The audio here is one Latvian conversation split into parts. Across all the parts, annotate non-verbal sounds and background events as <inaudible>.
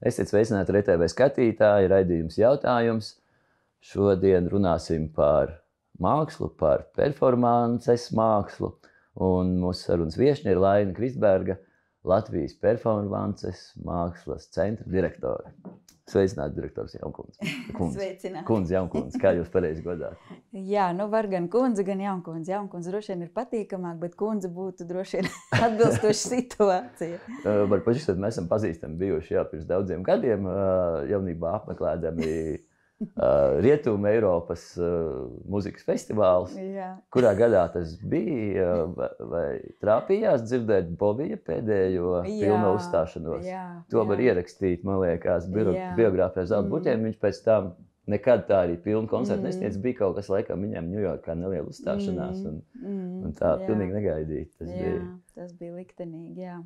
Esiet sveicināti RTV skatītāji, raidījums jautājums. Šodien runāsim par mākslu, par performances mākslu. Un mūsu sarunas viesne ir Laina Kristberga, Latvijas performances mākslas centra direktore. Sveicināti, direktors Jankundze. <laughs> Sveicināti. Kundze, Jankundze, kā jūs pareizi godāt? <laughs> Jā, nu var gan kundze, gan jaunkundze. Jaunkundze droši vien ir patīkamāk, bet kundze būtu droši vien <laughs> atbilstoša situācija. Uh, Var pašķirt, mēs esam pazīstami bijuši jau pirms daudziem gadiem, uh, jaunībā apmeklējami uh, <laughs> Rietumu Eiropas uh, muzikas festivāls. Jā. Kurā gadā tas bija? uh, vai- trāpījās dzirdēt Bobija pēdējo filmu uzstāšanos? Jā, To jā. var ierakstīt, man liekas, Jā. biogrāfijā Zelta Mm. Buķiem. Viņš pēc tam nekad tā arī pilnu koncertu Mm. nesniedz. Bija kaut kas laikam viņam Ņujorkā neliela uzstāšanās. Un, Mm, un tā jā. pilnīgi negaidīti tas jā, bija. tas bija liktenīgi. Jā.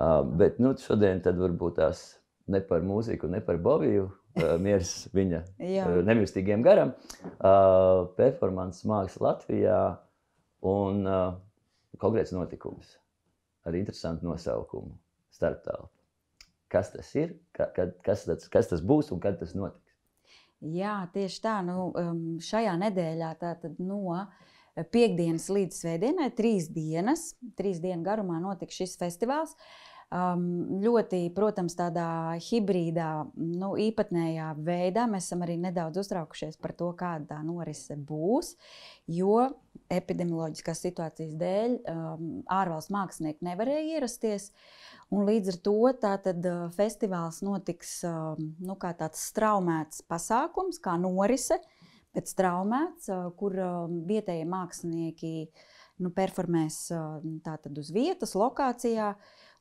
Uh, bet nu, šodien tad varbūt tās ne par mūziku, ne par Bobiju. Uh, miers viņa Jā. uh, nemirstīgiem garam. Uh, performance māksla Latvijā un uh, konkrēts notikums ar interesantu nosaukumu - starptelpa. Kas tas ir, ka, kad, kas, tas, kas tas būs un kad tas notiks? Jā, tieši tā. Nu, um, šajā nedēļā, tātad no piekdienas līdz svētdienai, trīs dienas, trīs dienu garumā notiks šis festivāls. Um, ļoti, protams, tādā hibrīdā, nu, īpatnējā veidā mēs esam arī nedaudz uztraukušies par to, kāda tā norise būs. Jo epidemioloģiskās situācijas dēļ ārvalstu mākslinieki nevarēja ierasties. Un līdz ar to uh, festivāls notiks nu, kā tāds straumēts pasākums, kā norise, bet straumēts, uh, kur vietējie mākslinieki nu, performēs uh, tātad uz vietas, lokācijā.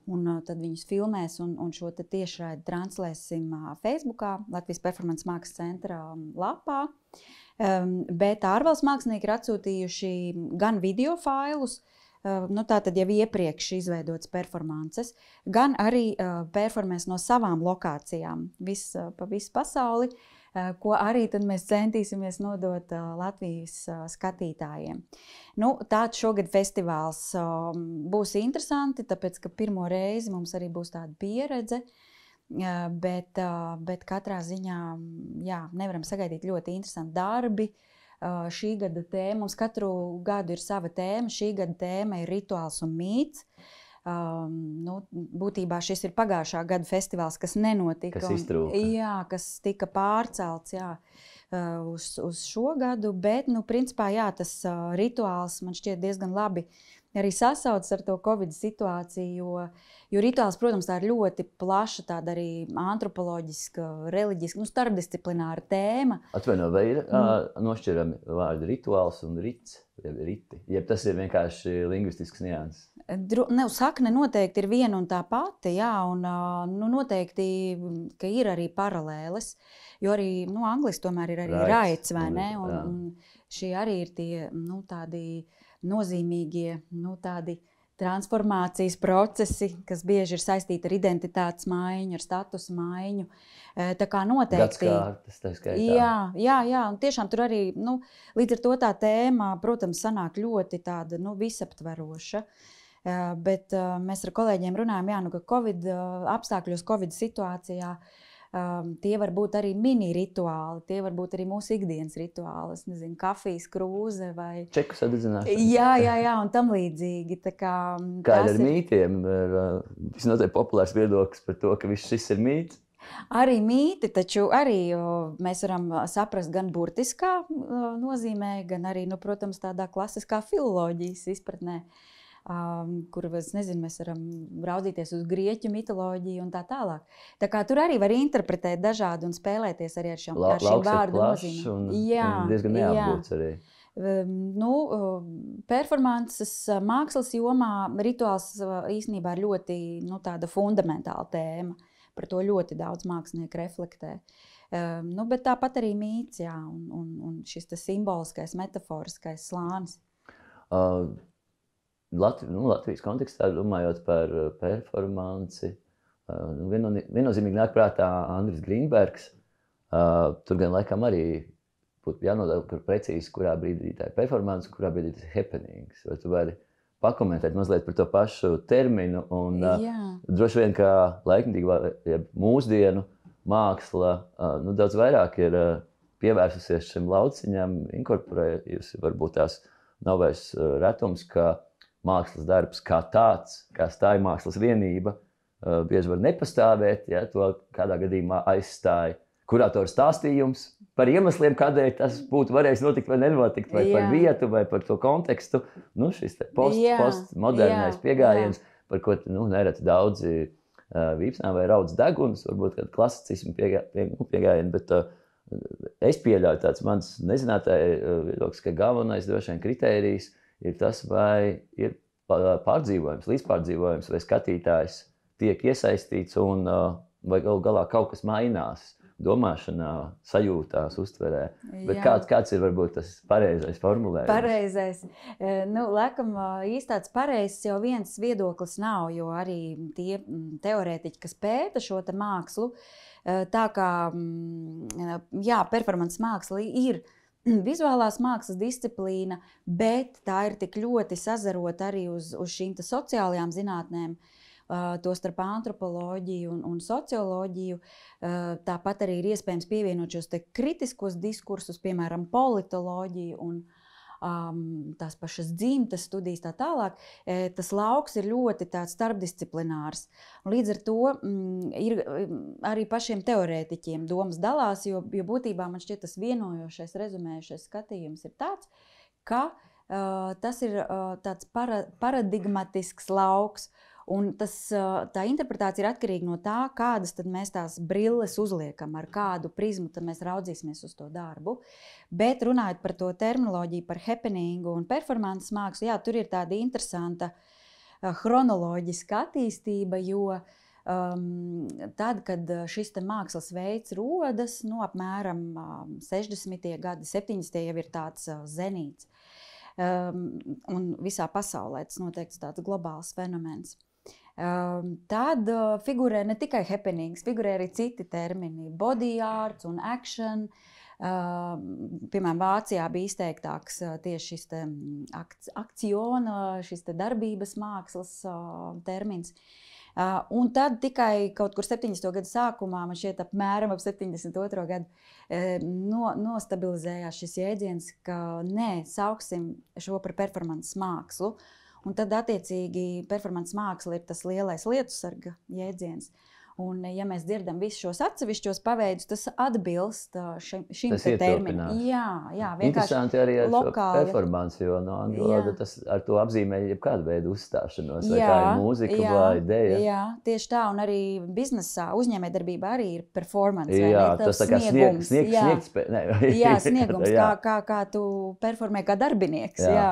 Un uh, tad viņus filmēs un, un šo tiešraidi translēsim uh, Facebook, Latvijas Performance Mākslas centra lapā. Um, bet ārvalstu mākslinieki ir atsūtījuši gan video failus, uh, nu, tātad jau iepriekš izveidotas performances, gan arī uh, performēs no savām lokācijām, vis, uh, pa visu pasauli, uh, ko arī mēs centīsimies nodot uh, Latvijas uh, skatītājiem. Nu, tāds šogad festivāls būs interesanti, tāpēc ka pirmo reizi mums arī būs tāda pieredze. Bet, bet katrā ziņā jā, nevaram sagaidīt ļoti interesanti darbi. Šī gada tēma, mums katru gadu ir sava tēma. Šī gada tēma ir rituāls un mīts. Um, nu, būtībā šis ir pagājušā gada festivāls, kas nenotika. Kas un- iztrūka. Jā, kas tika pārcelts jā, uz, uz šo gadu. Bet, nu, principā, jā, tas ā, rituāls man šķiet diezgan labi arī sasaucas ar to Covid situāciju. Jo, jo rituāls, protams, tā ir ļoti plaša, tāda arī antropoloģiska, reliģiska, nu, starpdisciplināra tēma. Atvainojiet, vai ir Mm. uh, nošķirami vārdi rituāls un rits? Riti? Jeb tas ir vienkārši lingvistisks nianses. Ne, sakne noteikti ir viena un tā pati, jā, un nu, noteikti, ir arī paralēles. Jo arī nu, angliski tomēr ir arī raids, vai ne? Un, un šie arī ir tie nu, tādi nozīmīgie, nu, tādi transformācijas procesi, kas bieži ir saistīti ar identitātes maiņu, ar statusu maiņu. E, Tā kā noteikti. Gadskārtas, tā skaitā. Jā, jā, jā, un tiešām tur arī nu, līdz ar to tā tēma, protams, sanāk ļoti tāda nu, visaptveroša. Eh, Bet uh, mēs ar kolēģiem runājam, jā, nu, ka Covid uh, apstākļos, Covid situācijā um, tie var būt arī mini rituāli, tie var būt arī mūsu ikdienas rituāli. Es nezinu, kafijas krūze vai. Čeku sadedzināšana. Jā, jā, jā, un tam līdzīgi. Tā Kā, mm, Kā ir ar mītiem? Ir uh, visnotaļ populārs viedoklis par to, ka viss šis ir mīts. Arī mīti, taču arī mēs varam saprast gan burtiskā nozīmē, gan arī, nu, protams, tādā klasiskā filozofijas izpratnē. Um, kur nezinu, mēs varam raudzīties uz grieķu mitoloģiju un tā tālāk. Tā kā tur arī var interpretēt dažādi un spēlēties arī ar, šiem, La, ar šīm vārdu nozīmēm. Jā, un diezgan neapgūts arī. Nu, um, performances uh, mākslas jomā rituāls uh, īstenībā ir ļoti nu, tāda fundamentāla tēma. Par to ļoti daudz mākslinieku reflektē. Um, nu, bet tāpat arī mīts, jā, un, un, un šis simboliskais, metaforiskais slānis. Uh, Latvi, nu, Latvijas kontekstā, domājot par uh, performanci, uh, nu, vieno, viennozīmīgi nāk prātā Andris Grīnbergs. Uh, tur gan laikam arī būtu jānodala par precīzi, kurā brīdī tā ir performance, kurā brīdī tas ir happenings. Vai tu vari pakomentēt mazliet par to pašu terminu. Un, Jā. droši vien, ka laikmatīgā, ja mūsdienu māksla nu, daudz vairāk ir pievērsusies šim lauciņam, inkorporējusi varbūt tās nav vairs retums, ka mākslas darbs kā tāds, kā stāja mākslas vienība, uh, bieži var nepastāvēt, ja to kādā gadījumā aizstāja kuratoru stāstījums par iemesliem, kādēļ tas būtu varējis notikt vai nenotikt, vai jā. par vietu, vai par to kontekstu. Nu, šis postmodernais post pieejams, par ko nu, nereti daudzi uh, vīpsnā vai raudz deguns, varbūt kāda klasicismu piegājiena, pie, nu, bet uh, es pieļauju tāds mans nezinātāji viedoklis, ka galvenais droši vien kritērijs ir tas, vai ir pārdzīvojums, līdzpārdzīvojums, vai skatītājs tiek iesaistīts un vai galu galā kaut kas mainās domāšanā, sajūtās, uztverē. Bet kāds, kāds ir varbūt tas pareizais formulējums? Pareizais. Nu, laikam īsti tāds pareizs jau viens viedoklis nav, jo arī tie teorētiķi, kas pēta šo mākslu, tā kā jā, performance māksla ir <clears throat> vizuālās mākslas disciplīna, bet tā ir tik ļoti sazarota arī uz, uz šīm sociālajām zinātnēm. Uh, tostarp antropoloģiju un, un socioloģiju. Tāpat arī ir iespējams pievienot šos kritiskos diskursus, piemēram, politoloģiju un um, tās pašas dzimtas studijas, tā tālāk. Tas lauks ir ļoti starpdisciplinārs. Līdz ar to mm, ir arī pašiem teorētiķiem domas dalās, jo, jo būtībā man šķiet tas vienojošais, rezumējošais skatījums ir tāds, ka tas ir tāds para, paradigmatisks lauks. Uh, Un tas, tā interpretācija ir atkarīga no tā, kādas mēs tās brilles uzliekam, ar kādu prizmu mēs raudzīsimies uz to darbu. Bet runājot par to terminoloģiju, par happeningu un performances mākslu, jā, tur ir tāda interesanta chronoloģiska attīstība, jo um, tad, kad šis mākslas veids rodas, nu, apmēram 60. gadi, 70. jau ir tāds zenīts. Um, un visā pasaulē tas noteikti tāds globāls fenomens. Ehm, tad uh, figurē ne tikai happenings, figurē arī citi termini - body art un action. Uh, piemēram, Vācijā bija izteiktāks uh, tieši šis mm, akciona, šis te darbības mākslas termins. Uh, un tad tikai kaut kur 70. gada sākumā, man šķiet, apmēram ap 72. gadu, no, nostabilizējās šis jēdziens, ka nē, sauksim šo par performances mākslu. Uh, Un tad, attiecīgi, performance māksla ir tas lielais lietu sarga jēdziens. Un, ja mēs dzirdam visus šos atsevišķos paveidus, tas atbilst šim, šim terminam. Jā, jā vienkārši interesanti arī ar lokāli. performanci, jo no angļu valoda tas ar to apzīmē jebkādu veidu uzstāšanos, vai jā, tā ir mūzika jā, vai ideja. Jā, tieši tā, un arī biznesā uzņēmējdarbība arī ir performance. Jā, tas tā kā sniegums. Snieg, snieg, jā, sniegts, ne, <laughs> jā, sniegums, jā. Kā, kā, kā tu performē kā darbinieks. Jā. Jā.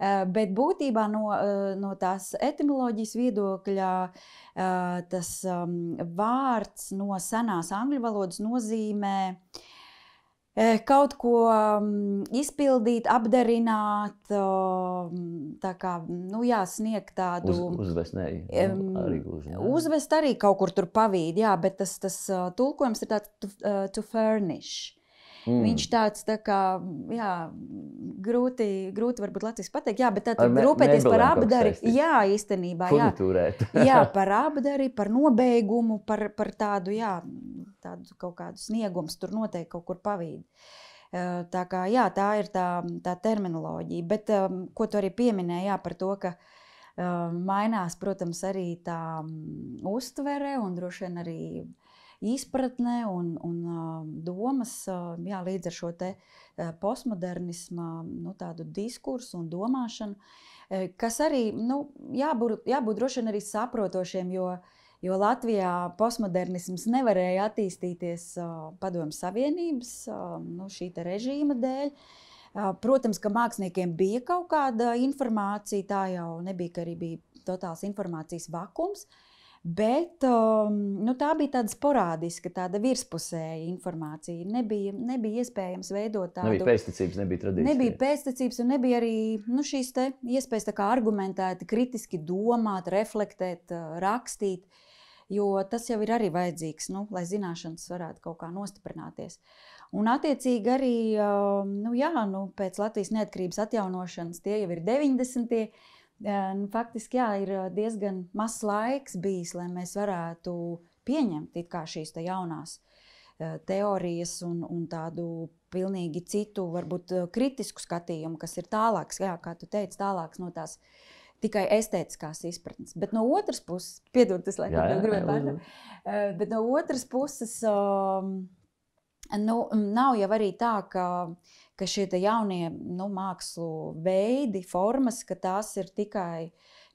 Eh, bet būtībā no, eh, no tās etimoloģijas viedokļa eh, tas um, vārds no senās angļu valodas nozīmē kaut ko um, izpildīt, apdarināt, um, tā kā nu, jā, sniegt tādu Uz, uzvest, ne, um, arī gluži, uzvest arī kaut kur tur pavīd, jā, bet tas, tas tulkojums ir tāds to, to furnish. Mm. Viņš tāds tā kā, jā, grūti, grūti varbūt Latvijas pateikt, jā, bet tā tad rūpēties par apdari, jā, īstenībā, jā. <laughs> jā, par apdari, par nobeigumu, par, par tādu, jā, tādu kaut kādu sniegums tur noteikti kaut kur pavīd. Tā kā, jā, tā ir tā, tā terminoloģija, bet ko tu arī pieminēji, jā, par to, ka mainās, protams, arī tā um, uztvere un droši vien arī uh, izpratne un, un domas jā, līdz ar šo postmodernismu, nu, tādu diskursu un domāšanu, kas arī nu, jābūt, jābūt droši vien arī saprotošiem, jo, jo Latvijā postmodernisms nevarēja attīstīties Padomju Savienības nu, šī režīma dēļ. Protams, ka māksliniekiem bija kaut kāda informācija, tā jau nebija, ka arī bija totāls informācijas vakums. Uh, Bet um, nu, tā bija tāda sporādiska, tāda virspusēja informācija. Nebija, nebija iespējams veidot tādu nebija pēctecības, nebija tradīcijas. Nebija pēctecības, un nebija arī nu, šīs iespējas argumentēti, kritiski domāt, reflektēt, uh, rakstīt. Jo tas jau ir arī vajadzīgs, nu, lai zināšanas varētu kaut kā nostiprināties. Un, attiecīgi, arī um, nu, jā, nu, pēc Latvijas neatkarības atjaunošanas tie jau ir 90. gadi Nu, faktiski jā, ir diezgan mazs laiks bijis, lai mēs varētu pieņemt šīs jaunās teorijas un, un tādu pilnīgi citu, varbūt kritisku skatījumu, kas ir tālāks, jā, kā tu teici, tālāks no tās tikai estētiskās izpratnes. Bet no otras puses, <laughs> piedod, tas laikam gribēju pārtraukt, bet no otras puses, nu, nav jau arī tā, ka ka šie jaunie nu, mākslu veidi, formas, ka tās ir tikai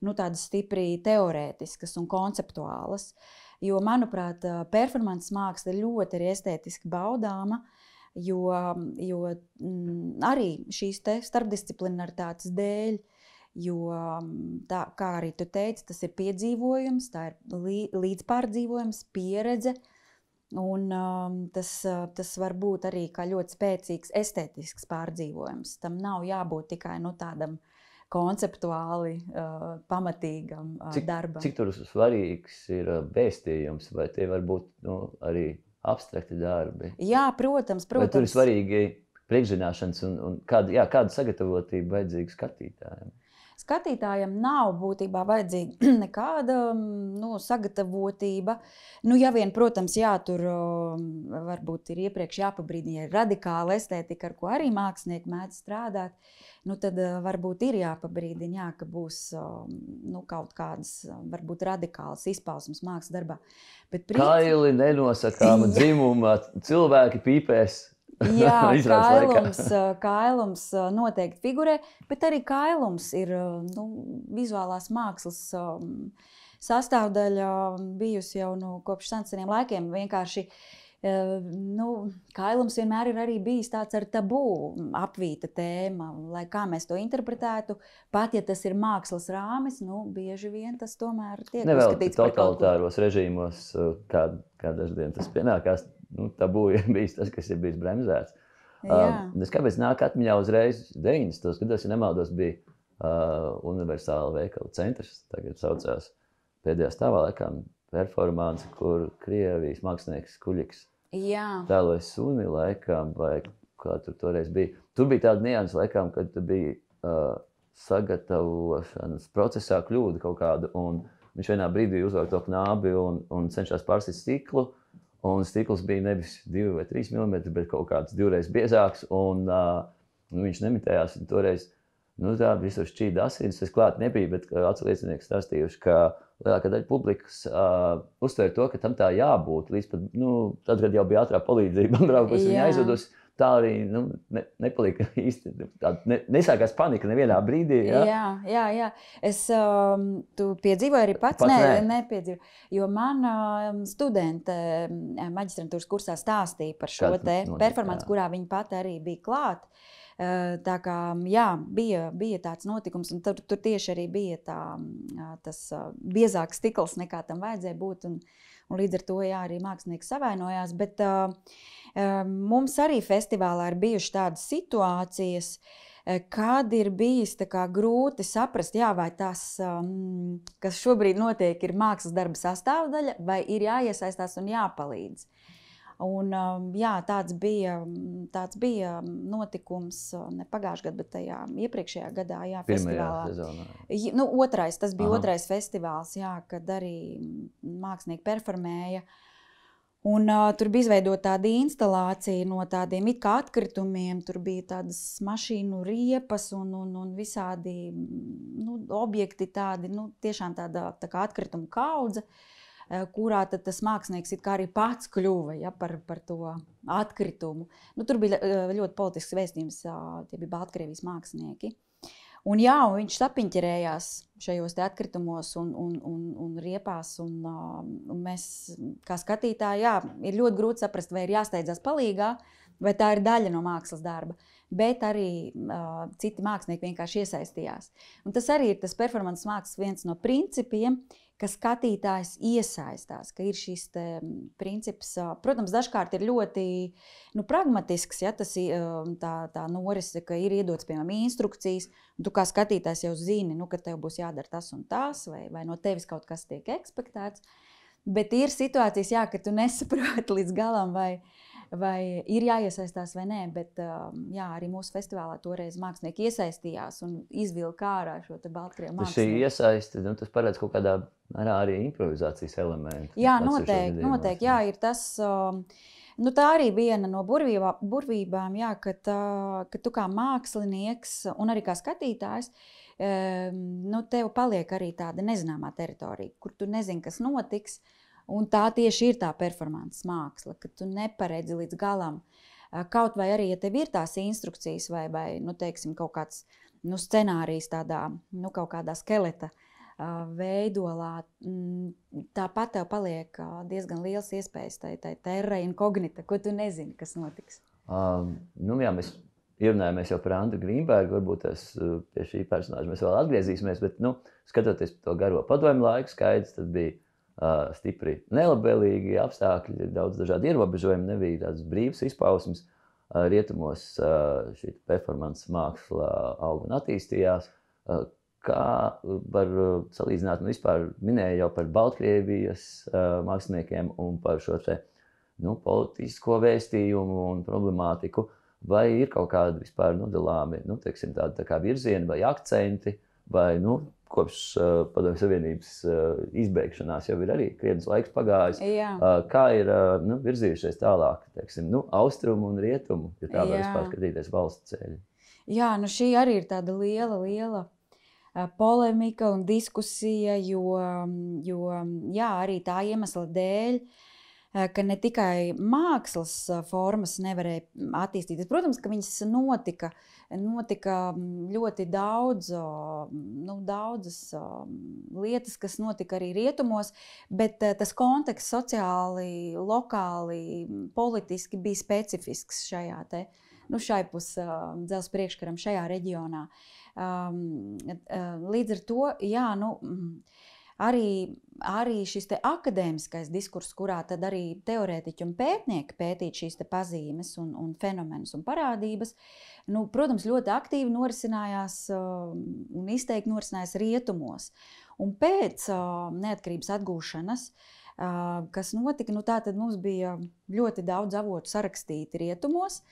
nu, tādas stipri teorētiskas un konceptuālas. Jo, manuprāt, performance māksla ir ļoti arī estētiski baudāma. Jo, jo mm, arī šīs starpdisciplinaritātes dēļ, jo, tā, kā arī tu teici, tas ir piedzīvojums, tā ir līdzpārdzīvojums, pieredze, uh, Un, um, tas, uh, tas var būt arī ļoti spēcīgs estētisks pārdzīvojums. Tam nav jābūt tikai nu, tādam konceptuāli uh, pamatīgam uh, cik, darbam. Cik svarīgs ir uh, vēstījums, vai tie var būt nu, arī abstrakti darbi? Jā, protams, protams. Vai tur ir svarīgi priekšzināšanas un, un kāda, jā, kāda sagatavotība vajadzīga skatītājiem? Skatītājam nav būtībā vajadzīga <clears throat> nekāda mm, nu, sagatavotība. Nu, ja vien, protams, jā, tur mm, varbūt ir iepriekš jāpabrīdina, ja ir radikāla estētika, ar ko arī mākslinieki mēdz strādāt, nu, tad eh, varbūt ir jāpabrīdina, jā, ka būs mm, nu, kaut kādas varbūt radikālas izpausmes mākslas darbā. Bet priecīgi... Kaili nenosakāma <laughs> dzimuma, cilvēki pīpēs <laughs> Jā, kailums, kailums noteikti figurē, bet arī kailums ir nu, vizuālās mākslas sastāvdaļa bijusi jau nu, kopš seniem laikiem. Vienkārši nu, kailums vienmēr ir arī bijis tāds ar tabū apvīta tēma, lai kā mēs to interpretētu. Pat ja tas ir mākslas rāmis, nu, bieži vien tas tomēr tiek uzskatīts par totalitāros režīmos, kā, kā daždien tas pienākās nu, tabū <laughs> ir bijis tas, kas ir bijis bremzēts. Uh, es kāpēc nāk atmiņā uzreiz 90. gados, ja nemaldos, bija uh, universāla veikala centrs, tagad saucās pēdējā stāvā laikam performance, kur Krievijas mākslinieks Kuļiks tēloja suni laikam, vai kā tur toreiz bija. Tur bija tāda nianses laikam, kad bija uh, sagatavošanas procesā kļūda kaut kāda, un viņš vienā brīdī uzvar to knābi un, un cenšas pārsist stiklu, uh, Un stikls bija nevis 2 vai 3 mm, bet kaut kāds divreiz biezāks. Un, uh, nu, viņš nemitējās. Toreiz nu, tā visur šķīda asins. Es klāt nebiju, bet atsliecinieki stāstījuši, ka lielākā daļa publikas uh, uztver to, ka tam tā jābūt. Līdz pat, nu, tad, kad jau bija ātrā palīdzība, <laughs> braukusi viņa aizvedusi tā arī nu, ne, nepalika <laughs> īsti. Ne, nesākās panika nevienā brīdī. Ja? Jā, jā, jā. Es um, piedzīvoju arī pats, pats ne, ne. nepiedzīvoju. Jo man um, studente maģistrantūras kursā stāstīja par šo performanci, kurā viņa pati arī bija klāta. Uh, tā kā jā, bija, bija tāds notikums, un tur, tur tieši arī bija tā, tas uh, biezāks stikls nekā tam vajadzēja būt. Un, un līdz ar to jā, arī mākslinieks savainojās. Bet, uh, Mums arī festivālā ir bijušas tādas situācijas, kad ir bijis grūti saprast, jā, vai tas, kas šobrīd notiek, ir mākslas darba sastāvdaļa, vai ir jāiesaistās un jāpalīdz. Un, jā, tāds, bija, tāds bija notikums ne pagājušajā gadā, bet tajā iepriekšējā gadā, jā, festivālā. Nu, otrais, tas bija Aha. otrais festivāls, jā, kad arī mākslinieki performēja. Uh, Un, uh, tur bija izveidota tāda instalācija no tādiem atkritumiem. Tur bija tādas mašīnu riepas un, un, un visādi nu, objekti, tādi nu, tiešām tāda tā kā atkrituma kaudze, uh, kurā tas mākslinieks arī pats kļuva ja, par, par to atkritumu. Nu, tur bija uh, ļoti politisks vēstījums, uh, tie bija Baltkrievijas mākslinieki. Un, jā, un viņš sapiņķerējās šajos atkritumos un, un, un, un riepās. Un, un mēs, kā skatītāji, jā, ir ļoti grūti saprast, vai ir jāsteidzas palīgā, vai tā ir daļa no mākslas darba. Bet arī uh, citi mākslinieki vienkārši iesaistījās. Un tas arī ir tas performance mākslas viens no principiem, uh, ka skatītājs iesaistās, ka ir šis te, princips. Protams, dažkārt ir ļoti nu, pragmatisks, ja tas tā, tā norise, ka ir iedots piemēram instrukcijas, un tu kā skatītājs jau zini, nu, ka tev būs jādara tas un tas, vai, vai no tevis kaut kas tiek ekspektēts. Bet ir situācijas, jā, ka tu nesaproti <laughs> līdz galam, vai, vai ir jāiesaistās vai nē. Bet jā, arī mūsu festivālā toreiz mākslinieki iesaistījās un izvilka ārā šo Baltkrievu mākslinieku. Šī iesaiste, nu, tas paredz kaut kādā mērā arī improvizācijas elementu. Jā, noteikti, noteikti. Jā, ir tas. Nu, tā arī bija viena no burvībā, burvībām, jā, kad, kad tu kā mākslinieks un arī kā skatītājs, nu, tev paliek arī tāda nezināmā teritorija, kur tu nezini, kas notiks. Uh, Un tā tieši ir tā performance māksla, ka tu neparedzi līdz galam. Kaut vai arī, ja tev ir tās instrukcijas vai, vai nu, teiksim, kaut kāds nu, scenārijs tādā, nu, kaut kādā skeleta veidolā, mm, tāpat tev paliek diezgan liels iespējas tai, tai terra incognita, ko tu nezini, kas notiks. Um, nu, jā, mēs ierunājamies jau par Andru Grīmbergu, varbūt tas, pie šī personāža mēs vēl atgriezīsimies, bet, nu, skatoties to garo padomu laiku, skaidrs, tad bija stipri nelabvēlīgi apstākļi, daudz dažādu ierobežojumu, nebija tādas brīvas izpausmes. Rietumos šī performance māksla auga un attīstījās. Kā var salīdzināt, nu vispār minēju jau par Baltkrievijas māksliniekiem un par šo te, nu, politisko vēstījumu un problemātiku, vai ir kaut kādi vispār nodalāmi, nu, teiksim, tādi tā virzieni vai akcenti, vai, nu, kopš uh, Padomju Savienības uh, izbeigšanās jau ir arī krietnes laiks pagājis. Uh, kā ir uh, nu, virzījušies tālāk, teiksim, nu, austrumu un rietumu, ja tā var vispār skatīties valsts ceļu? Jā, nu šī arī ir tāda liela, liela polemika un diskusija, jo, jo jā, arī tā iemesla dēļ. Uh, ka ne tikai mākslas formas nevarēja attīstīties. Protams, ka viņas notika notika ļoti daudz, nu, daudzas lietas, kas notika arī rietumos, bet tas konteksts sociāli, lokāli, politiski bija specifisks šajā te, nu, šai pusdzelzceļa priekškaram, šajā reģionā. Līdz ar to, jā, nu, mm, arī, arī šis akadēmiskais diskurss, kurā arī teorētiķi un pētnieki pētīt šīs pazīmes un, un fenomenus un parādības, nu, protams, ļoti aktīvi norisinājās uh, un izteikti norisinājās rietumos. Un pēc uh, neatkarības atgūšanas, uh, kas notika, nu, tad mums bija ļoti daudz avotu sarakstīti rietumos,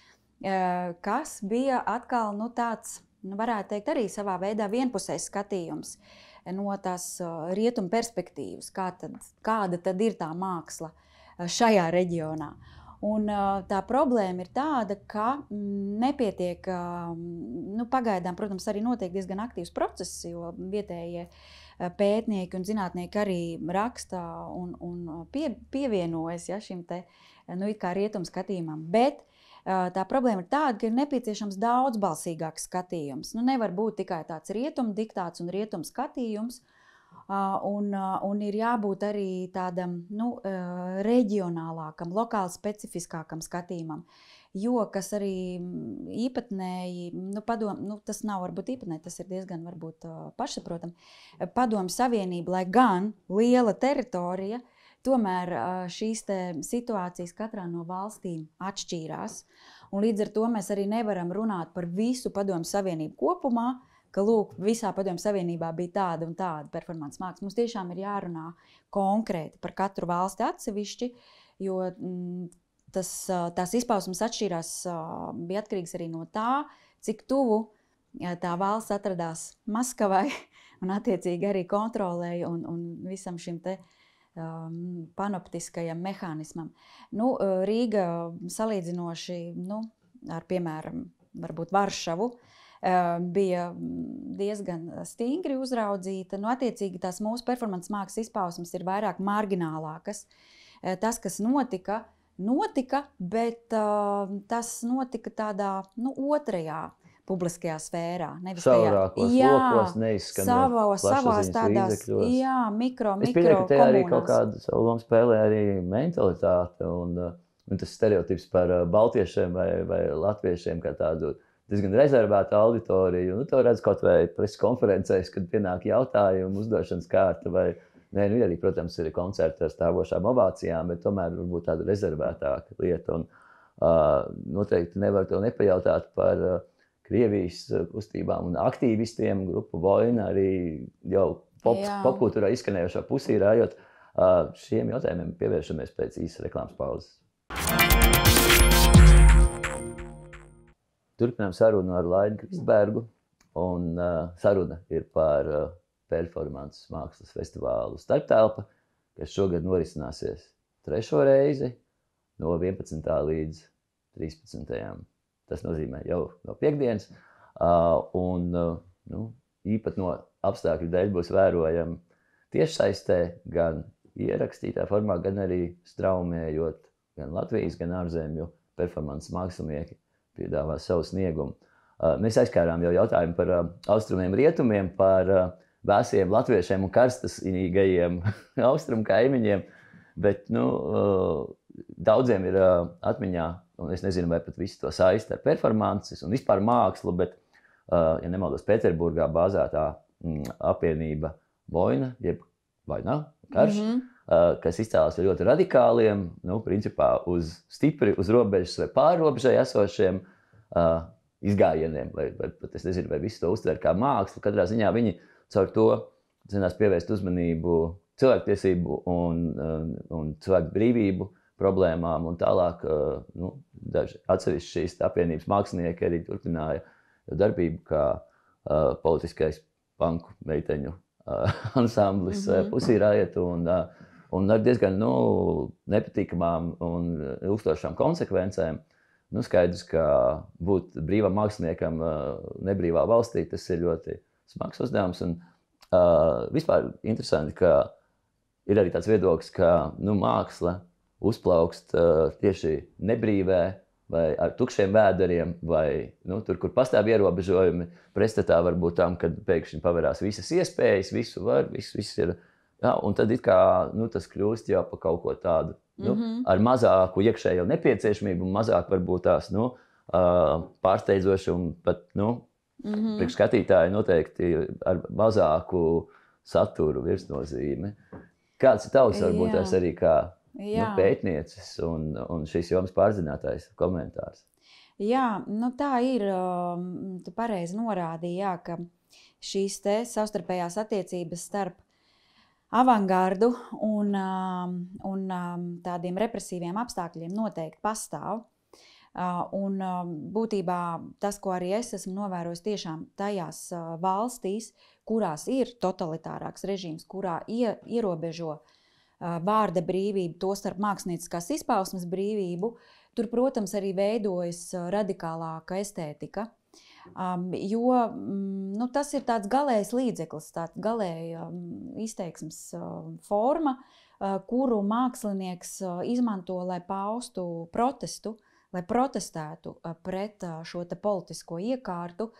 kas bija atkal nu, tāds, nu, varētu teikt, arī savā veidā vienpusējs skatījums. Uh, no tās rietumu perspektīvas, kā tad, kāda tad ir tā māksla šajā reģionā. Un, tā problēma ir tāda, ka mm, nepietiek, nu, pagaidām, protams, arī notiek diezgan aktīvs process, jo vietējie pētnieki un zinātnieki arī raksta un, un pie, pievienojas ja, šim te, nu, rietumu skatījumam. Bet tā problēma ir tāda, ka ir nepieciešams daudzbalsīgāks skatījums. Nu, nevar būt tikai tāds rietumu diktāts un rietumu skatījums. Un, un ir jābūt arī tādam nu, reģionālākam, lokāli specifiskākam skatījumam. Jo kas arī īpatnēji, nu, padom, nu, tas nav varbūt īpatnēji, tas ir diezgan varbūt, pašsaprotami. Padomu Savienība, lai gan liela teritorija, uh, Tomēr šīs situācijas katrā no valstīm atšķīrās. Līdz ar to mēs arī nevaram runāt par visu Padomu Savienību kopumā, ka lūk, visā Padomu Savienībā bija tāda un tāda performance māksla. Mums tiešām ir jārunā konkrēti par katru valsti atsevišķi, jo mm, tas, tās izpausmes atšķīrās, bija atkarīgs arī no tā, cik tuvu tā valsts atradās Maskavai <laughs> un attiecīgi arī kontrolēja un, un visam šim te uh, panoptiskajam mehānismam. Nu, uh, Rīga salīdzinoši nu, ar, piemēram, Varšavu. Uh, bija diezgan stingri uzraudzīta. Nu, attiecīgi, tās mūsu performances mākslas izpausmes ir vairāk marginālākas. Uh, tas, kas notika, notika, bet tas notika tādā nu, otrajā publiskajā sfērā. Nevis Šaurākos tajā, jā, lokos neizskan savos, savās tādās, līdzekļos. jā, mikro, es mikro pieļauju, ka te arī kaut kādu savu lomu spēlē arī mentalitāte un, uh, un tas stereotips par uh, baltiešiem vai, vai latviešiem kā tādu diezgan rezervēta auditorija. Nu, to redz kaut vai preses konferencēs, kad pienāk jautājumu uzdošanas kārta. Vai, nē, nu, arī, protams, ir koncerti ar stāvošām ovācijām, bet tomēr varbūt tāda rezervētāka lieta. Un, uh, noteikti nevar to nepajautāt par uh, Krievijas eh, kustībām un aktīvistiem, grupu Voina, arī jau pop, popkultūrā izskanējošā pusī rājot. Šiem jautājumiem pievēršamies pēc īsas reklāmas pauzes. turpinām sarunu ar Lainu Kristbergu. Un uh, saruna ir par uh, performances mākslas festivālu Starptelpa, kas šogad norisināsies trešo reizi no 11. līdz 13. Tas nozīmē jau no piekdienas. Uh, un uh, nu, īpat no apstākļu dēļ būs vērojama tiešsaistē, gan ierakstītā formā, gan arī straumējot gan Latvijas, gan ārzemju performances mākslinieki piedāvā savu sniegumu. Mēs aizkārām jau jautājumu par austrumiem, rietumiem, par vēsiem latviešiem un karstasīgajiem <laughs> austrumu kaimiņiem. Bet nu, daudziem ir atmiņā, un es nezinu, vai pat visi to saista ar performances un vispār mākslu, bet, ja nemaldos, Pēterburgā bāzētā mm, apvienība Boina, jeb Vaina, karš, mm -hmm. kas izcēlās ar ļoti radikāliem, nu, principā uz stipri uz robežas vai pārrobežai esošiem izgājieniem, vai, vai pat es nezinu, vai visi to uztver kā mākslu. Katrā ziņā viņi caur to zinās pievērst uzmanību cilvēktiesību un, un, un cilvēku brīvību problēmām, un tālāk nu, daži atsevišķi šīs apvienības mākslinieki arī turpināja darbību kā uh, politiskais panku meiteņu uh, <laughs> ansamblis mm -hmm. Pusīrājiet, un, uh, un ar diezgan nu, nepatīkamām un ilgstošām konsekvencēm. Nu, skaidrs, ka būt brīvam māksliniekam nebrīvā valstī tas ir ļoti smags uzdevums. Un, uh, vispār interesanti, ka ir arī tāds viedoklis, ka nu, māksla uzplaukst uh, tieši nebrīvē, vai ar tukšiem vēderiem, vai nu, tur, kur pastāv ierobežojumi, pretstatā varbūt tam, kad pēkšņi pavērās visas iespējas, visu var, viss, viss ir. Jā, un tad kā, nu, tas kļūst jau par kaut ko tādu nu, mm -hmm. ar mazāku iekšējo nepieciešamību, mazāk varbūt tās nu, uh, pārsteidzoši un pat nu, mm -hmm. priekšskatītāji noteikti ar mazāku saturu virsnozīmi. Kāds ir tavs, varbūt tas arī kā nu, pētniecis un, un šīs jomas pārzinātājs komentārs? Jā, nu tā ir. Tu pareizi norādīji, jā, ka šīs savstarpējās attiecības starp avangardu un, um, un um, tādiem represīviem apstākļiem noteikti pastāv. Uh, un um, būtībā tas, ko arī es esmu novērojis tiešām tajās uh, valstīs, kurās ir totalitārāks režīms, kurā ierobežo uh, vārda brīvību, tostarp mākslinieckās izpausmes brīvību, tur, protams, arī veidojas radikālāka estētika. Um, jo mm, nu, tas ir tāds galējs līdzeklis, tāds galēja um, izteiksmes uh, forma, uh, kuru mākslinieks uh, izmanto, lai paustu protestu, lai protestētu uh, pret uh, šo politisko iekārtu,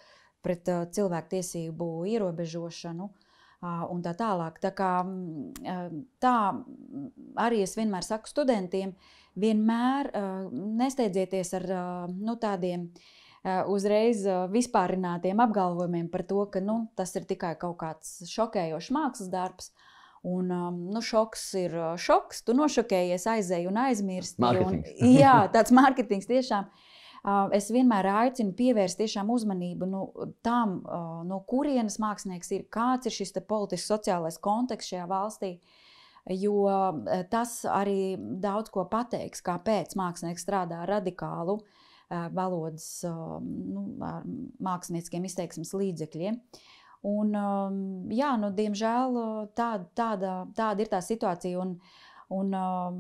pret uh, cilvēktiesību ierobežošanu. Uh, un tā tālāk. Tā, kā, uh, tā arī es vienmēr saku studentiem, vienmēr nesteidzieties ar nu, tādiem uzreiz vispārinātiem apgalvojumiem par to, ka nu, tas ir tikai kaut kāds šokējošs mākslas darbs. Un, nu, šoks ir šoks, tu nošokējies, aizēji un aizmirsti. Un, <laughs> jā, tāds mārketings tiešām. Uh, es vienmēr aicinu pievērst uzmanību nu, tam, uh, no kurienes mākslinieks ir, kāds ir šis politisks, sociālais konteksts šajā valstī. Jo tas arī daudz ko pateiks, kāpēc mākslinieks strādā radikālu uh, valodas nu, mākslinieciskiem izteiksmes līdzekļiem. Un, jā, nu, diemžēl tāda, tāda, tāda ir tā situācija. Un, un um,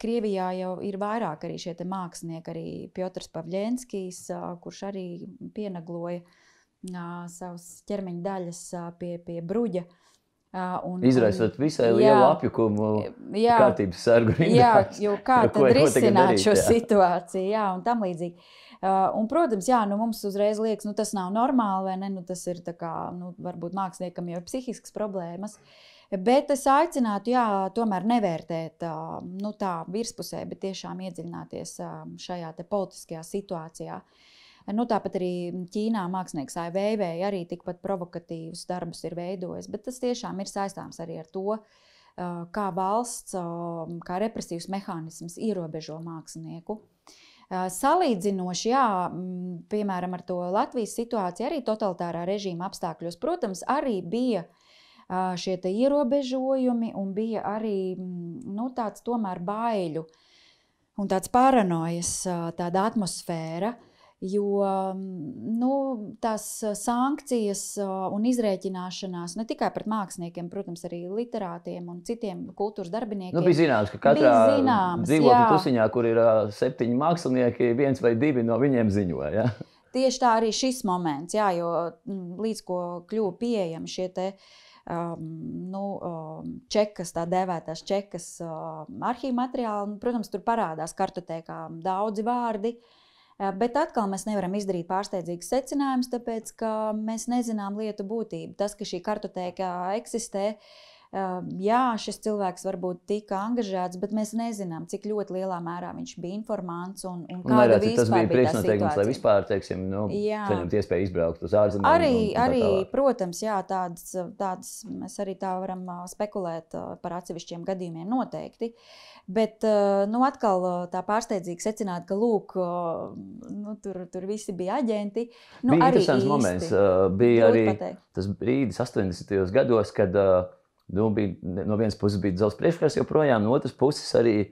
Krievijā jau ir vairāk arī šie mākslinieki, arī Piotrs Pavļenskis, uh, kurš arī pienagloja uh, savas ķermeņa daļas uh, pie, pie bruģa. Uh, Un, Izraisot visai lielu jā, apjukumu, jā, kārtības sargu. Jā, jo kā tad ko, risināt ko šo jā. situāciju, jā, un tam līdzīgi. Uh, un, protams, jā, nu, mums uzreiz liekas, nu, tas nav normāli, vai ne? Nu, tas ir kā, nu, varbūt māksliniekam jau ir psihiskas problēmas. Bet es aicinātu, jā, tomēr nevērtēt uh, nu, tā virspusē, bet tiešām iedziļināties uh, šajā politiskajā situācijā. Uh, Nu, tāpat arī Ķīnā mākslinieks Aivēvēja arī tikpat provokatīvus darbus ir veidojis, bet tas tiešām ir saistāms arī ar to, kā valsts, kā represīvs mehānisms ierobežo mākslinieku. Salīdzinoši, jā, piemēram, ar to Latvijas situāciju, arī totalitārā režīma apstākļos, protams, arī bija šie ierobežojumi un bija arī nu, tāds tomēr baiļu un tāds paranojas tāda atmosfēra. Uh, Jo nu, tās sankcijas un izrēķināšanās ne tikai pret māksliniekiem, protams, arī literātiem un citiem kultūras darbiniekiem. Nu, bija zināms, ka katrā dzīvokļa pusiņā, kur ir septiņi mākslinieki, viens vai divi no viņiem ziņoja. Ja? Tieši tā arī šis moments, jā, jo līdz ko kļuva pieejami šie te, um, nu, um, čekas, tā dēvētās čekas uh, arhīva materiāli, nu, protams, tur parādās kartotēkā daudzi vārdi. Uh, Bet atkal mēs nevaram izdarīt pārsteidzīgus secinājumus, tāpēc ka mēs nezinām lietu būtību. Tas, ka šī kartotēka eksistē, uh, jā, šis cilvēks varbūt tika angažēts, bet mēs nezinām, cik ļoti lielā mērā viņš bija informants un, un kāda un tas bija priekšnoteikums, lai vispār, teiksim, nu, saņemt iespēju izbraukt uz ārzemēm. Arī, un, un arī protams, jā, tādas, tādas mēs arī tā varam spekulēt par atsevišķiem gadījumiem noteikti. Bet nu, atkal tā pārsteidzīgi secināt, ka lūk, nu, tur, tur visi bija aģenti. Nu, bija interesants īsti. moments. Bija arī pateikt. tas brīdis 80. gados, kad uh, nu, bija, no vienas puses bija dzelzceļa priekškars, joprojām no otras puses arī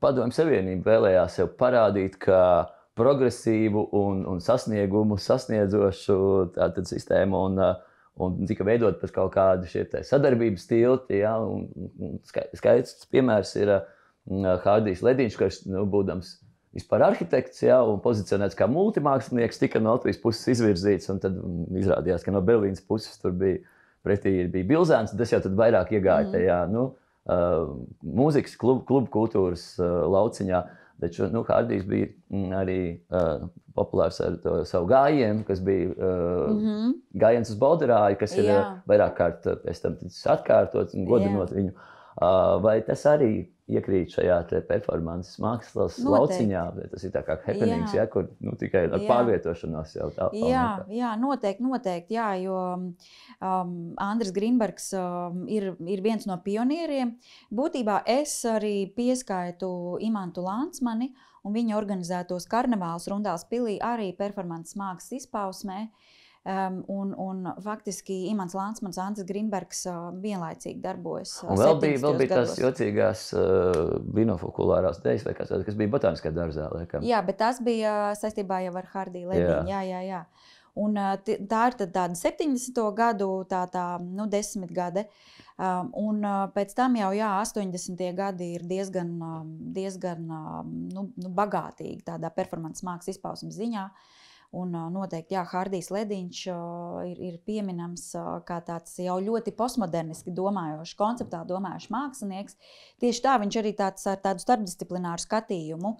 Padomju Savienība vēlējās sev parādīt, ka progresīvu un, un sasniegumu sasniedzošu tātad, sistēmu. Un, un tika veidot pat kaut kādi šie sadarbības tilti. Ja, un, un skaists piemērs ir Hārdijs Ledīņš, kurš nu, būdams vispār arhitekts ja, un pozicionēts kā multimākslinieks, tika no Latvijas puses izvirzīts. Tad izrādījās, ka no Berlīnas puses tur bija pretī bija Bilzēns, tas jau vairāk iegāja mm. tajā nu, uh, mūzikas klubu, klubu kultūras uh, lauciņā. Taču nu, Hārdijs bija mm, arī uh, populārs ar savu gājienu, kas bija uh, mm -hmm. gājiens uz Balderāju, kas Jā. ir uh, vairāk kārt pēc tam atkārtots un godinot Jā. viņu. Uh, vai tas arī iekrīt šajā performances mākslas Noteikti. lauciņā. Tas ir kā happenings, jā. Ja, kur nu, tikai ar jā. pārvietošanos jau tā. Jā, jā, noteikti, noteikti, jā, jo um, Andris Grīnbergs um, ir, ir viens no pionieriem. Būtībā es arī pieskaitu Imantu Lansmani un viņa organizētos karnevālus Rundāls pilī arī performances mākslas izpausmē. Uh, Um, un, un faktiski Imants Lansmans, Antis Grīmbergs uh, vienlaicīgi darbojas. Uh, un vēl bija, vēl bija tās jocīgās uh, binokulārās dēļas, kas, kas bija botāniskā dārzā. Laikam. Jā, bet tas bija saistībā jau ar Hardiju Ledīnu. Jā. Jā, jā, jā. Un, tā ir tāda 70. gadu, tā, tā nu, desmit gadi. Um, un pēc tam jau jā, 80. gadi ir diezgan, diezgan nu, nu, bagātīgi tādā performances mākslas izpausmes ziņā. Uh, Un noteikti, jā, Hārdijs Lediņš ir, ir pieminams kā tāds jau ļoti postmoderniski domājošs, konceptuāli domājošs mākslinieks. Tieši tā viņš arī tāds ar tādu starpdisciplināru skatījumu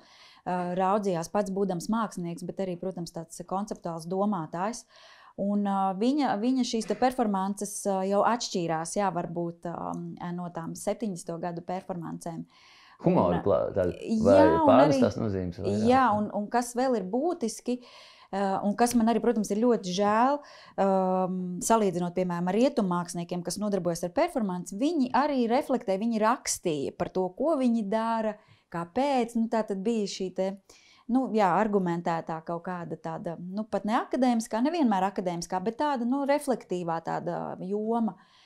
raudzījās pats būdams mākslinieks, bet arī, protams, tāds konceptuāls domātājs. Un, viņa, viņa šīs performances jau atšķīrās jā, varbūt, no tām 70. gadu performancēm. Humora tāda pārnestās nozīmes. Jā, jā un, un kas vēl ir būtiski, uh, un kas man arī, protams, ir ļoti žēl, um, salīdzinot, piemēram, ar rietumu māksliniekiem, kas nodarbojas ar performanci, viņi arī reflektē, viņi rakstīja par to, ko viņi dara, kāpēc. Nu, tā tad bija šī te, nu, jā, argumentētā kaut kāda tāda, nu, pat ne akadēmiskā, nevienmēr akadēmiskā, bet tāda, nu, reflektīvā tāda joma. Uh,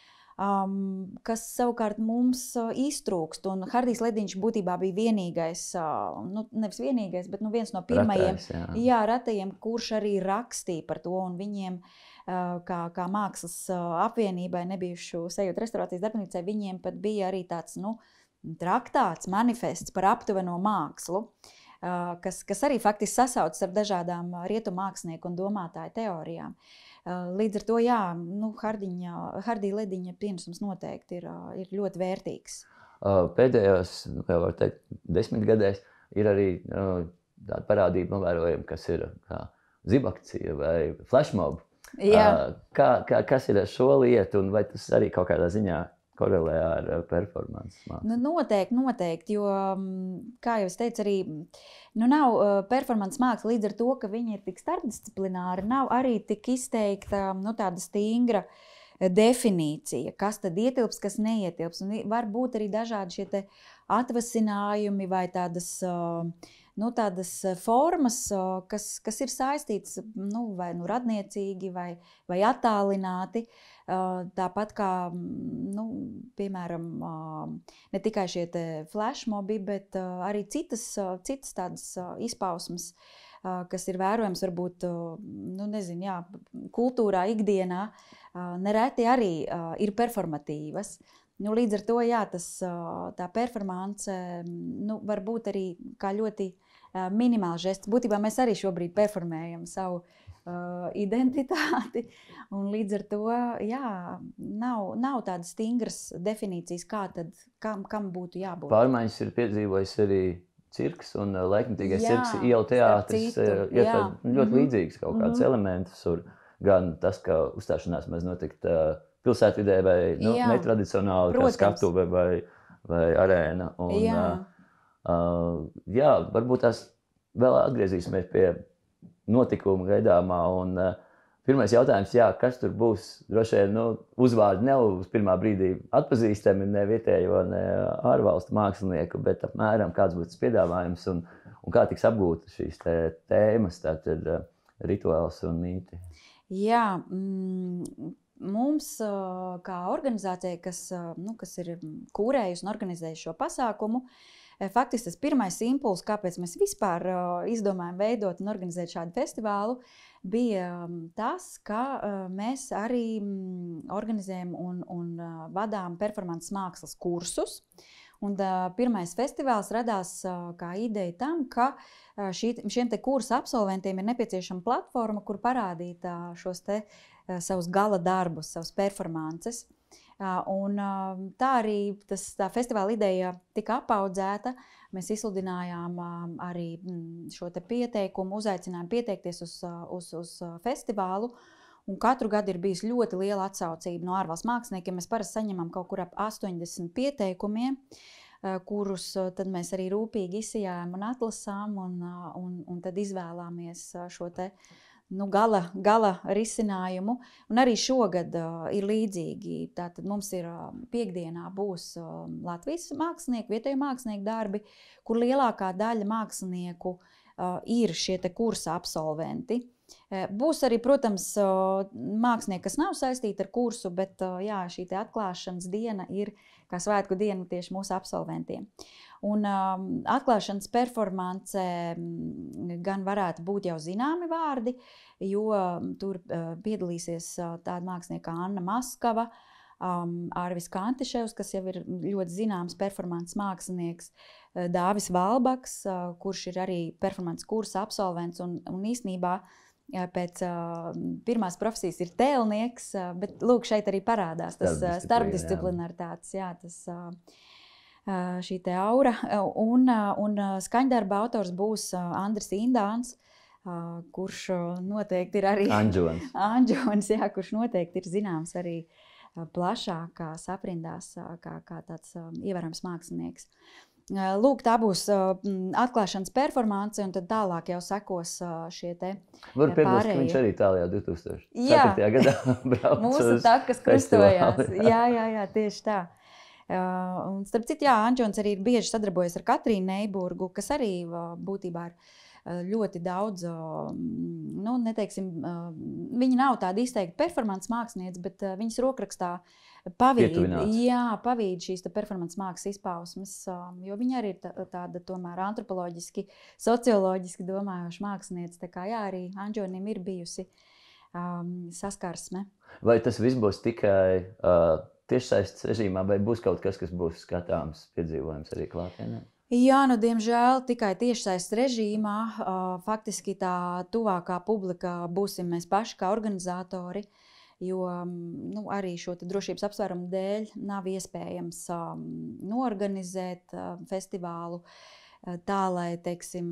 um, kas savukārt mums uh, iztrūkst. Un Hardijs Lediņš būtībā bija vienīgais, uh, nu, nevis vienīgais, bet nu, viens no pirmajiem, Ratais, jā. Jā, ratajiem, kurš arī rakstīja par to. Viņiem, uh, kā, kā mākslas uh, apvienībai, nebijušu sajūtu restorācijas darbnīcai, viņiem pat bija arī tāds nu, traktāts, manifests par aptuveno mākslu. Uh, kas, kas arī faktiski sasaucas ar dažādām rietumu mākslinieku un domātāju teorijām. Uh, Līdz ar to, jā, nu, Hardija Lediņa pienesums noteikti ir, ir ļoti vērtīgs. Pēdējos, jau var teikt, desmitgadēs ir arī tāda parādība novērojama, kas ir zibakcija vai flashmob. Jā. Kā, kā, kas ir ar šo lietu un vai tas arī kaut kādā ziņā korelē ar performances mākslu? Nu, noteikti, noteikti, jo, kā jau es teicu, arī nu, nav uh, performances māksla līdz ar to, ka viņi ir tik starpdisciplināri, nav arī tik izteikta nu, tāda stingra definīcija, kas tad ietilps, kas neietilps. Un var būt arī dažādi šie atvasinājumi vai tādas. Uh, nu, tādas formas, kas, kas ir saistītas nu, vai nu radniecīgi, vai, vai attālināti. Tāpat kā, nu, piemēram, ne tikai šie flashmobi, bet arī citas, citas tādas izpausmes, kas ir vērojams varbūt nu, nezinu, jā, kultūrā, ikdienā, nereti arī ir performatīvas. Nu, līdz ar to jā, tas, tā performance nu, var būt arī kā ļoti minimāls žests. Būtībā mēs arī šobrīd performējam savu uh, identitāti. Līdz ar to jā, nav, nav tādas stingras definīcijas, kā tad, kam, kam būtu jābūt. Pārmaiņas ir piedzīvojis arī cirks un laikmatīgais jā, cirks, ielu teātris. Ietver ļoti mm -hmm. līdzīgs kaut kāds mm -hmm. elements. Gan tas, ka uzstāšanās mēs notikt uh, pilsētvidē vai nu, jā. netradicionāli, kā skatuve vai, vai arēna. Un, jā. Uh, jā, varbūt tās vēl atgriezīsimies pie notikuma gaidāmā. Un, uh, Pirmais jautājums, jā, kas tur būs? Droši vien nu, uzvārdi nav uz pirmā brīdī atpazīstami ne vietējo, ne ārvalstu mākslinieku, bet apmēram kāds būs tas piedāvājums un, un kā tiks apgūtas šīs tēmas, tātad rituāls un mīti. Jā, mm, mums, kā organizācijai, kas, nu, kas ir kūrējusi un organizējusi šo pasākumu, faktiski tas pirmais impulss, kāpēc mēs vispār izdomājām veidot un organizēt šādu festivālu, bija tas, ka mēs arī organizējam un, un vadām performances mākslas kursus. Un, uh, pirmais festivāls radās uh, kā ideja tam, ka uh, šī, šiem kursu absolventiem ir nepieciešama platforma, kur parādīt uh, šos te, uh, Eh, savus gala darbus, savus performances. Eh, un tā arī tas, tā festivāla ideja tika apaudzēta. Mēs izsludinājām arī šo pieteikumu, uzaicinājumu pieteikties uz, uz, uz festivālu. Un katru gadu ir bijusi ļoti liela atsaucība no ārvalstu māksliniekiem. Mēs parasti saņemam kaut kur ap 80 pieteikumiem, kurus mēs arī rūpīgi izsijājam un atlasām, un, un, un tad izvēlāmies šo te nu, gala, gala risinājumu. Un arī šogad uh, ir līdzīgi. Tātad mums ir uh, piekdienā būs uh, Latvijas mākslinieku, vietējo mākslinieku darbi, kur lielākā daļa mākslinieku uh, ir šie kursa absolventi. Būs arī, protams, mākslinieki, kas nav saistīti ar kursu, bet jā, šī atklāšanas diena ir kā svētku diena tieši mūsu absolventiem. Un um, atklāšanas performance gan varētu būt jau zināmi vārdi, jo tur uh, piedalīsies uh, tāda mākslinieka Anna Maskava, um, Arvis Kantiševs, kas jau ir ļoti zināms performances mākslinieks, uh, Dāvis Valbaks, uh, kurš ir arī performances kursa absolvents un, un īsnībā pēc uh, pirmās profesijas ir tēlnieks, uh, bet lūk, šeit arī parādās tas starpdisciplinaritātes, jā, tas uh, šī aura. Un, un skaņdarba autors būs Andris Indāns. Kurš noteikti ir arī Anģons. <laughs> Anģons jā, kurš noteikti ir zināms arī plašākās aprindās, kā, kā tāds ievērams mākslinieks. Lūk, tā būs atklāšanas performance, un tad tālāk jau sekos šie te Varu piebilst, ka viņš arī Itālijā 2004. gadā <laughs> brauca Mūsu takas krustojās. Jā, jā, jā, tieši tā. Uh, starp citu, Jā, Anģons arī ir bieži sadarbojies ar Katrīnu Neiburgu, kas arī uh, būtībā ir uh, ļoti daudz, nu, neteiksim, viņa nav tāda izteikta performance mākslinieca, bet viņas rokrakstā pavīd, jā, pavīd šīs performance mākslas izpausmes, jo viņa arī ir tāda tomēr antropoloģiski, socioloģiski domājoša mākslinieca. Tā kā jā, arī Anģonim ir bijusi um, saskarsme. Vai tas viss būs tikai uh, tiešsaistes režīmā, vai būs kaut kas, kas būs skatāms, piedzīvojams arī klātienē? Jā, nu, diemžēl tikai tiešsaistes režīmā. Faktiski tā tuvākā publika būsim mēs paši kā organizatori. Jo nu, arī šo drošības apsvērumu dēļ nav iespējams um, norganizēt uh, festivālu tā, lai teiksim,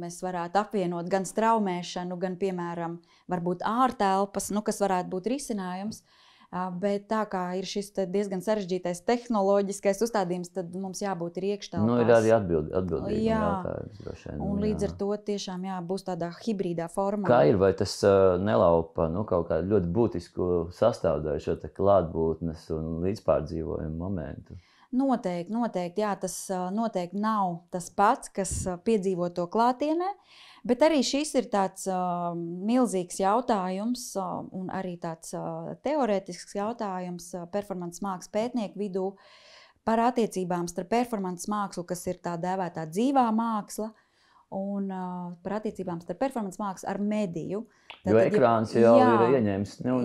mēs varētu apvienot gan straumēšanu, gan, piemēram, ārtelpas, nu, kas varētu būt risinājums. Uh, Bet tā kā ir šis diezgan sarežģītais tehnoloģiskais uzstādījums, tad mums jābūt ir iekštelpās. Nu, ir arī atbild, atbildīgi jā. jautājums. Un līdz jā. ar to tiešām jā, būs tādā hibrīdā formā. Kā ir, vai tas uh, nelaupa nu, kaut kādu ļoti būtisku sastāvdaļu šo klātbūtnes un līdzpārdzīvojumu momentu? Noteikti, noteikti, jā, tas noteikti nav tas pats, kas piedzīvo to klātienē. Bet arī šis ir tāds uh, milzīgs jautājums, uh, un arī tāds uh, teorētisks jautājums uh, performances mākslas pētnieku vidū par attiecībām starp performances mākslu, kas ir tā dēvētā dzīvā māksla, un uh, par attiecībām starp performance mākslu ar mediju. Tad, jo ekrāns jau jā, ir ieņēmis nu,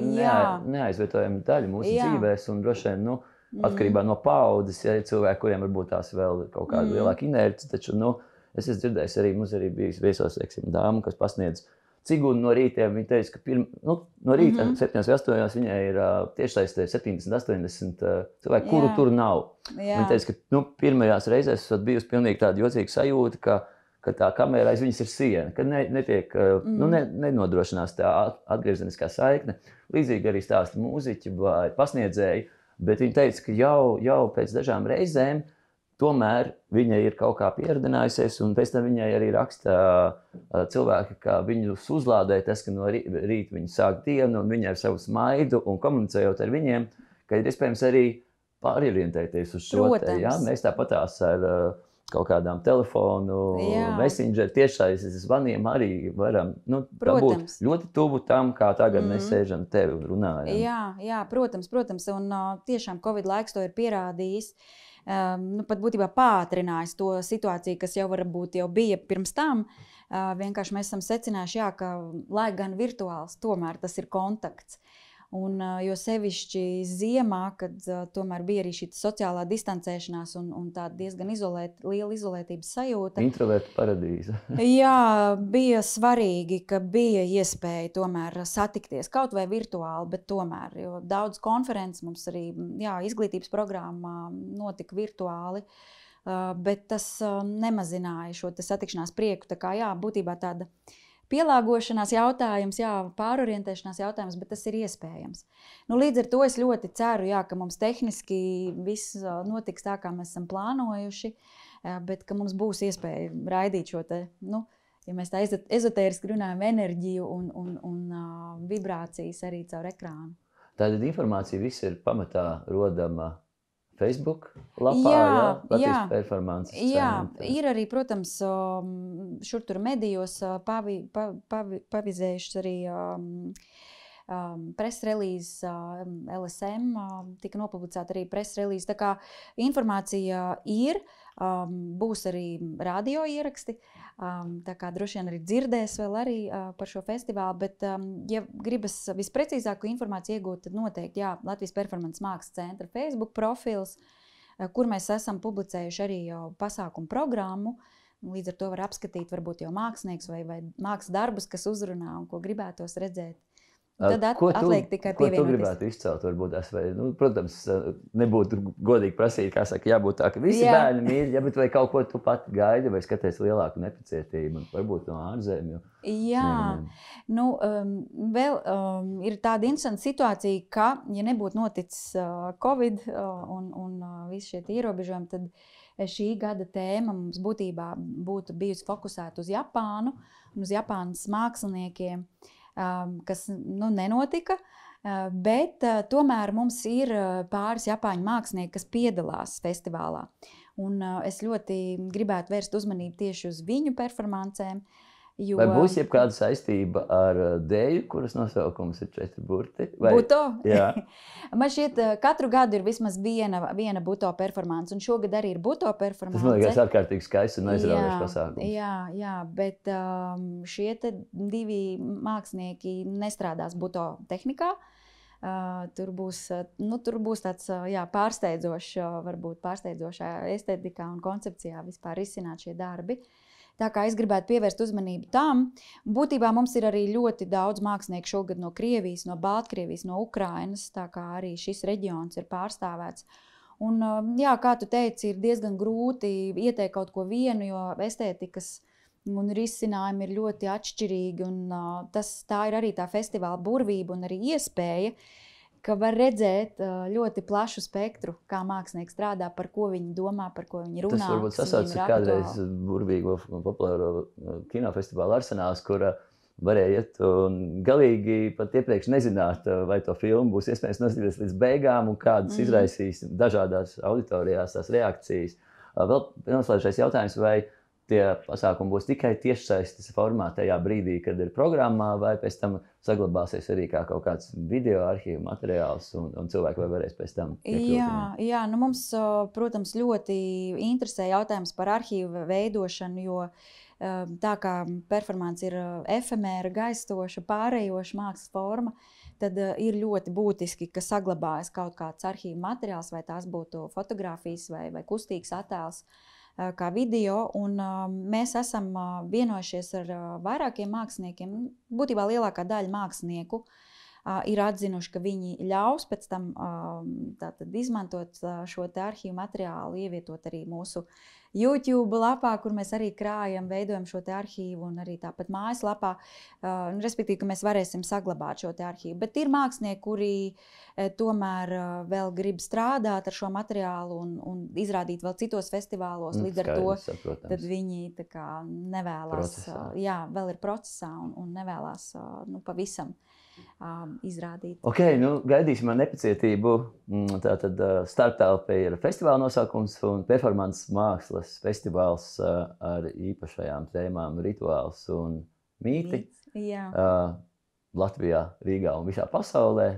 neaizvietojamu daļu mūsu jā. dzīvēs, un droši vien nu, mm. atkarībā no paudzes, ja ir cilvēki, kuriem varbūt tās vēl ir kaut kāda mm. lielāka inerce, taču nu, es esmu dzirdējis arī, mums arī bijis viesos, teiksim, dāma, kas pasniedz Cigūnu no rīta viņa teica, ka pirm, nu, no rīta, mm -hmm. 7, 8, viņai ir uh, tiešsaistē 70, 80 uh, cilvēki, kuru Jā. tur nav. Jā. Viņa teica, ka nu, pirmajās reizēs esat bijusi pilnīgi tāda jocīga sajūta, ka, ka tā kamera aiz viņas ir siena, ka ne, netiek, uh, mm. nu, ne, nenodrošinās tā atgriezeniskā saikne. Līdzīgi arī stāsta mūziķi vai pasniedzēji, bet viņi teica, ka jau, jau pēc dažām reizēm Tomēr viņa ir kaut kā pieredzinājusies, un pēc tam viņai arī raksta cilvēki, ka viņus uzlādē tas, ka no rīta viņi sāk dienu, un viņa ar savu smaidu un komunicējot ar viņiem, ka ir iespējams arī pārorientēties uz šo te. Ja? Mēs tāpatās ar kaut kādām telefonu, jā. messenger, tiešais zvaniem arī varam nu, būt ļoti tuvu tam, kā tagad mm. mēs mhm. sēžam te un runājam. Jā, jā, protams, protams, un tiešām Covid laiks to ir pierādījis. Uh, nu, pat būtībā pātrinājis to situāciju, kas jau varbūt jau bija pirms tam. Uh, vienkārši mēs esam secinājuši, jā, ka, lai gan virtuāls, tomēr tas ir kontakts. Un, jo sevišķi ziemā, kad tomēr bija arī šī sociālā distancēšanās un, un tāda diezgan izolēt, liela izolētības sajūta. Introverta paradīze. <laughs> jā, bija svarīgi, ka bija iespēja tomēr satikties kaut vai virtuāli, bet tomēr, daudz konferences mums arī jā, izglītības programmā notika virtuāli. Bet tas nemazināja šo satikšanās prieku. Tā kā jā, būtībā tāda uh, pielāgošanās jautājums, jā, pārorientēšanās jautājums, bet tas ir iespējams. Nu, līdz ar to es ļoti ceru, jā, ka mums tehniski viss notiks tā, kā mēs esam plānojuši, bet ka mums būs iespēja raidīt šo te. Nu, Ja mēs tā ezotēriski runājam, enerģiju un, un, un uh, vibrācijas arī caur ekrānu. Tāda informācija viss ir pamatā rodama Facebook lapā, jā, jā, Latvijas jā, performances. Jā, centra. ir arī, protams, um, šur tur medijos uh, pavi, pavi, pavi, pavizējušas arī um, um, presrelīzes, uh, LSM, uh, tika nopublicēta arī presrelīze. Tā kā informācija ir, um, būs arī radio ieraksti. Uh, Um, tā kā droši vien arī dzirdēs vēl arī, uh, par šo festivālu, bet, um, ja gribas visprecīzāku informāciju iegūt, tad noteikti jā, Latvijas Performance Mākslas centra Facebook profils, uh, kur mēs esam publicējuši arī jau pasākumu programmu. Līdz ar to var apskatīt varbūt jau mākslinieks vai, vai mākslas darbus, kas uzrunā un ko gribētos redzēt. Tad at, ko tu, atliek tikai. Ko tu gribētu izcelt? Varbūt es vai, nu, protams, nebūtu godīgi prasīt, kā saka, jābūt tā, ka visi Jā. bērni mīl, ja, bet vai kaut ko tu pati gaidi vai skaties lielāku nepacietību, varbūt no ārzemju. Jā, ne, nu, um, vēl um, ir tāda interesanta situācija, ka, ja nebūtu noticis uh, Covid uh, un, un uh, visi šie ierobežojumi, tad šī gada tēma mums būtībā būtu bijusi fokusēta uz Japānu un uz Japānas māksliniekiem. Uh, kas nu, nenotika. Uh, bet uh, tomēr mums ir uh, pāris japāņu mākslinieki, kas piedalās festivālā. Un es ļoti gribētu vērst uzmanību tieši uz viņu performancēm. Uh, Jo... Vai būs jebkāda saistība ar uh, dēļu, kuras nosaukums ir četri burti? Vai... Buto? <laughs> man šķiet, uh, katru gadu ir vismaz viena, viena buto performance, un šogad arī ir buto performance. Tas man liekas ārkārtīgi skaists un aizraujošs pasākums. Jā, jā, bet um, šie divi mākslinieki nestrādās buto tehnikā. Uh, tur, būs, uh, nu, tur būs tāds uh, jā, pārsteidzošs, uh, varbūt pārsteidzošā estetikā un koncepcijā vispār izsināt šie darbi. Uh, Tā kā es gribētu pievērst uzmanību tam, būtībā mums ir arī ļoti daudz mākslinieku šogad no Krievijas, no Baltkrievijas, no Ukrainas, tā kā arī šis reģions ir pārstāvēts. Un, um, jā, kā tu teici, ir diezgan grūti ieteikt kaut ko vienu, jo estētikas un risinājumi ir ļoti atšķirīgi. Un, uh, tas, tā ir arī tā festivāla burvība un arī iespēja uh, ka var redzēt ļoti plašu spektru, kā mākslinieks strādā, par ko viņi domā, par ko viņi runā. Tas varbūt sasaucas ar kādreiz burvīgo populāro kinofestivālu arsenāls, kur varēja iet un galīgi pat iepriekš nezināt, vai to filmu būs iespējams noskatīties līdz beigām un kādas mm. izraisīs dažādās auditorijās tās reakcijas. Vēl noslēgšais jautājums, vai tie pasākumi būs tikai tiešsaistes formā tajā brīdī, kad ir programmā, vai pēc tam saglabāsies arī kā kaut kāds video arhīvu materiāls, un, un cilvēki varēs pēc tam. Jā, jā nu mums, protams, ļoti interesē jautājums par arhīvu veidošanu, jo tā kā performance ir efemēra, gaistoša, pārējoša mākslas forma, tad ir ļoti būtiski, ka saglabājas kaut kāds arhīvu materiāls, vai tās būtu fotografijas vai, vai kustīgs attēls. Kā video, un mēs esam vienojušies ar vairākiem māksliniekiem. Būtībā lielākā daļa mākslinieku uh, ir atzinuši, ka viņi ļaus pēc tam tātad, izmantot šo arhīvu materiālu, ievietot arī mūsu YouTube lapā, kur mēs arī krājam, veidojam šo arhīvu, un arī tāpat mājaslapā. Respektīvi, ka mēs varēsim saglabāt šo arhīvu. Bet ir mākslinieki, kuri tomēr vēl grib strādāt ar šo materiālu un, un izrādīt vēl citos festivālos. Mm, Līdz ar skaidrs, to saprotams. viņi kā, nevēlas, Procesā. jā, vēl ir procesā un, un nevēlas nu, pavisam um, izrādīt. Ok, nu, gaidīsim ar nepacietību. Mm, Tātad uh, starptelpa ir festivāla nosaukums un performances mākslas festivāls uh, ar īpašajām tēmām, rituāls un mīti. Jā, Uh, Latvijā, Rīgā un visā pasaulē,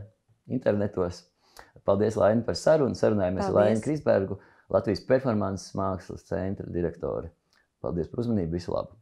internetos. Paldies, Laina, par sarunu. Sarunājamies ar. Lainu Krisbergu, Latvijas performances mākslas centra direktori. Paldies par uzmanību, visu labu!